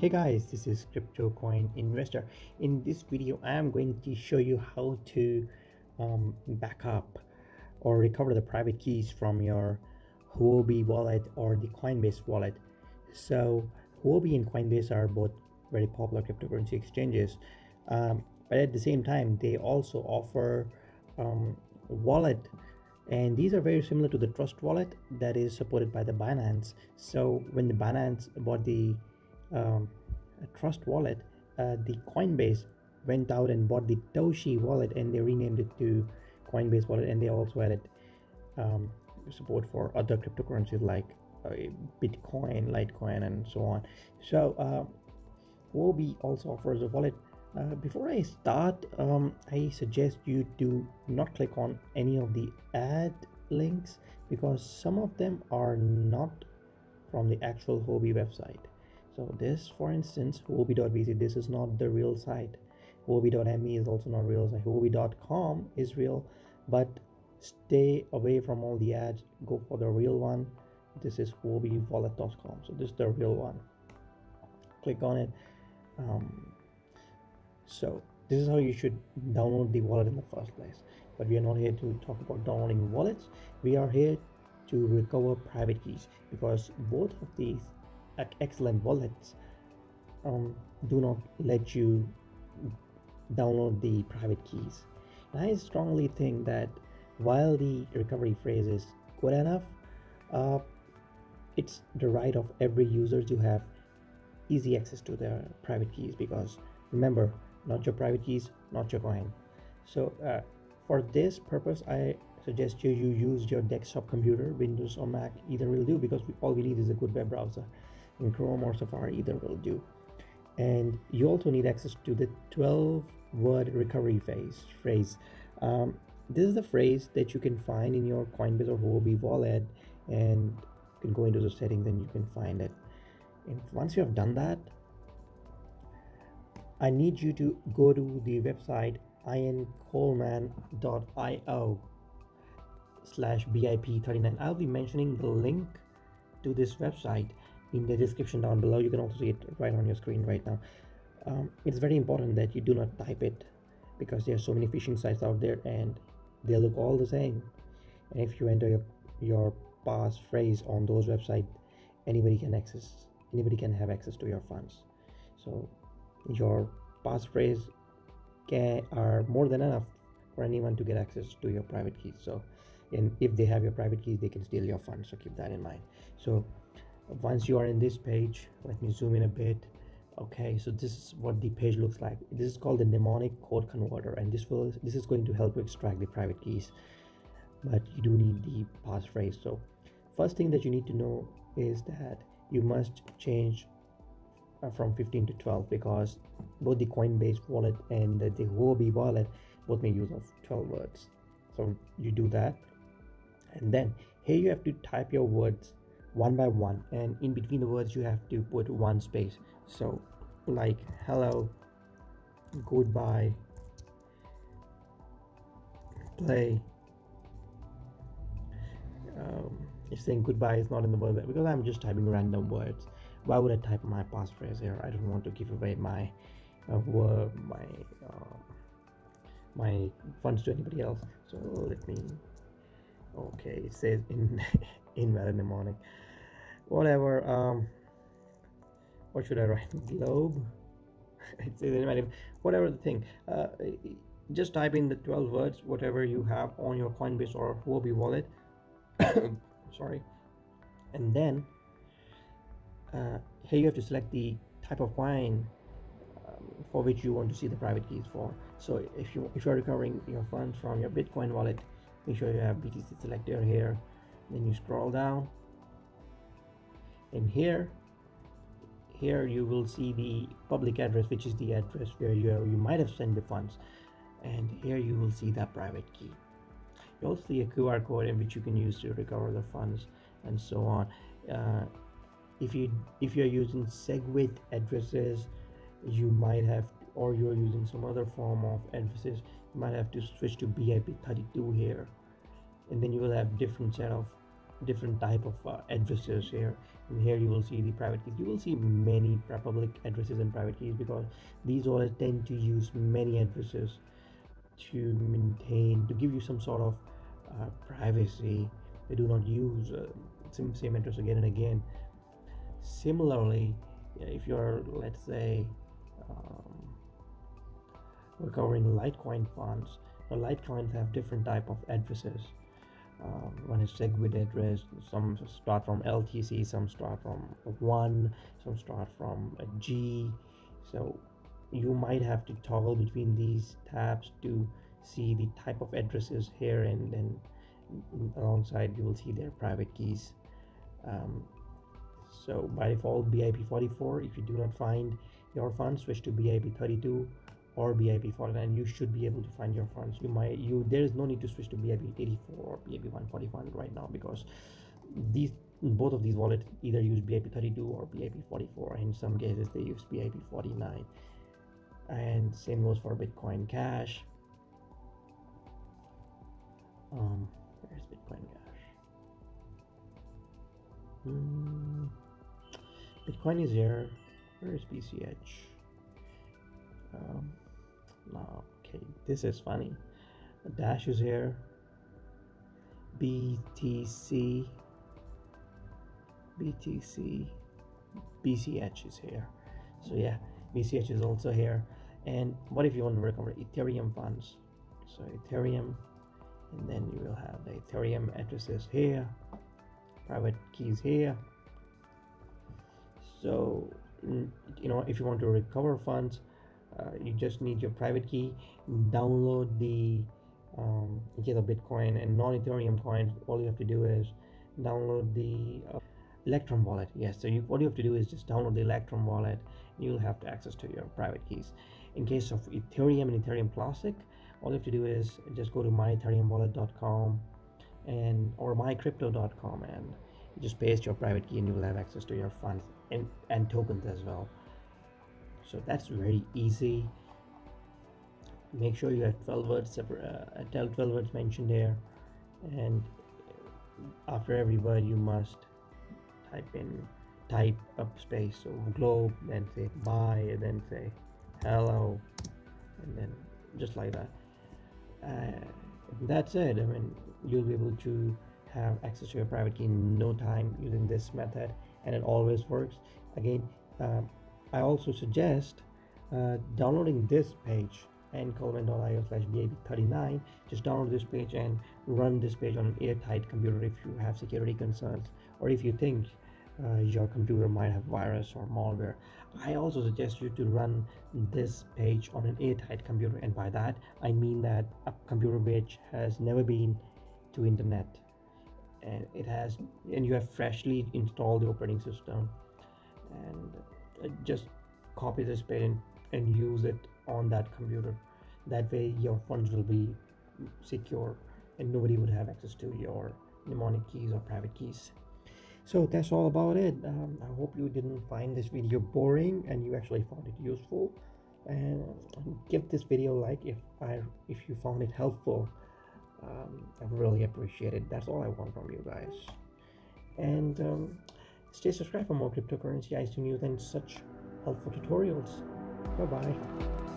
hey guys this is crypto coin investor. In this video i am going to show you how to um, back up or recover the private keys from your huobi wallet or the coinbase wallet. So huobi and coinbase are both very popular cryptocurrency exchanges um, but at the same time they also offer um, wallet. And these are very similar to the trust wallet that is supported by the binance. So when the binance bought the um, trust wallet uh, the coinbase went out and bought the toshi wallet and they renamed it to coinbase wallet and they also added um, support for other cryptocurrencies like uh, bitcoin litecoin and so on so uh, Huobi also offers a wallet uh, before I start, um, I suggest you to not click on any of the ad links because some of them are not from the actual Huobi website. So this, for instance, Huobi.vc, this is not the real site. Huobi.me is also not real site. Huobi.com is real, but stay away from all the ads. Go for the real one. This is HuobiWallet.com. So this is the real one. Click on it. Um, so this is how you should download the wallet in the first place but we are not here to talk about downloading wallets we are here to recover private keys because both of these excellent wallets um, do not let you download the private keys. And i strongly think that while the recovery phrase is good enough uh, it's the right of every user to have easy access to their private keys because remember not your private keys not your coin. So uh, for this purpose i suggest you you use your desktop computer windows or mac either will do because all we need is a good web browser in chrome or safari either will do. And you also need access to the 12 word recovery phase phrase. Um, this is the phrase that you can find in your coinbase or huobi wallet and you can go into the settings and you can find it. And once you have done that I need you to go to the website iancoleman.io slash BIP39. I'll be mentioning the link to this website in the description down below. You can also see it right on your screen right now. Um, it's very important that you do not type it because there are so many phishing sites out there and they look all the same. And if you enter your, your passphrase on those websites, anybody can access, anybody can have access to your funds. So your passphrase can are more than enough for anyone to get access to your private keys so and if they have your private keys they can steal your funds so keep that in mind so once you are in this page let me zoom in a bit. Okay so this is what the page looks like. This is called the mnemonic code converter and this will this is going to help you extract the private keys but you do need the passphrase. So first thing that you need to know is that you must change uh, from 15 to 12 because both the Coinbase wallet and the, Huobi wallet both make use of 12 words. So you do that, and then here you have to type your words one by one, and in between the words you have to put one space. So like hello, goodbye, play. Um, saying goodbye is not in the word because I'm just typing random words why would I type my passphrase here I don't want to give away my uh, word my uh, my funds to anybody else so let me okay it says in invalid mnemonic whatever um what should I write? Globe? It says invalid whatever the thing. Uh, just type in the 12 words whatever you have on your coinbase or huobi wallet. Sorry. And then uh, here you have to select the type of coin um, for which you want to see the private keys for. So if you if you're recovering your funds from your bitcoin wallet make sure you have btc selector here then you scroll down. And here here you will see the public address which is the address where you, you might have sent the funds. And here you will see that private key. You also see a qr code in which you can use to recover the funds and so on. Uh, if you if you're using segwit addresses you might have or you're using some other form of addresses you might have to switch to bip32 here. And then you will have different set of different type of uh, addresses here. And here you will see the private keys. You will see many public addresses and private keys because these all tend to use many addresses to maintain to give you some sort of uh, privacy. They do not use uh, same, same address again and again. Similarly if you're let's say um, we're covering litecoin funds the litecoins have different type of addresses um, one is segwit address some start from ltc some start from one some start from a g. So you might have to toggle between these tabs to see the type of addresses here and then alongside you will see their private keys. Um, so by default BIP44 if you do not find your fund switch to BIP32 or BIP49 you should be able to find your funds. You might you there is no need to switch to BIP84 or BIP141 right now because these both of these wallets either use BIP32 or BIP44 in some cases they use BIP49 and same goes for Bitcoin Cash. Um where's Bitcoin Cash? Hmm. Bitcoin is here. Where is BCH um, okay this is funny. Dash is here. Btc btc bch is here. So yeah bch is also here. And what if you want to recover ethereum funds? So ethereum and then you will have the ethereum addresses here. Private keys here. So you know if you want to recover funds uh, you just need your private key. Download the um, in case of bitcoin and non-ethereum coins all you have to do is download the uh, electrum wallet. Yes so you what you have to do is just download the electrum wallet. You'll have to access to your private keys. In case of ethereum and ethereum classic all you have to do is just go to myethereumwallet.com and or mycrypto.com and just paste your private key and you will have access to your funds and, and tokens as well so that's very easy. Make sure you have 12 words uh, 12 words mentioned here. And after every word you must type in type up space so globe then say bye and then say hello and then just like that. Uh, that's it. I mean you'll be able to have access to your private key in no time using this method and it always works. Again uh, I also suggest uh, downloading this page iancoleman.io slash BIP39 just download this page and run this page on an airtight computer if you have security concerns or if you think uh, your computer might have virus or malware. I also suggest you to run this page on an airtight computer and by that i mean that a computer which has never been to internet and it has and you have freshly installed the operating system and just copy this page and, and use it on that computer. That way your funds will be secure and nobody would have access to your mnemonic keys or private keys. So that's all about it. Um, i hope you didn't find this video boring and you actually found it useful. And give this video a like if i if you found it helpful. Um, i really appreciate it. That's all i want from you guys. And um, Stay subscribed for more cryptocurrency IC news and such helpful tutorials. Bye bye.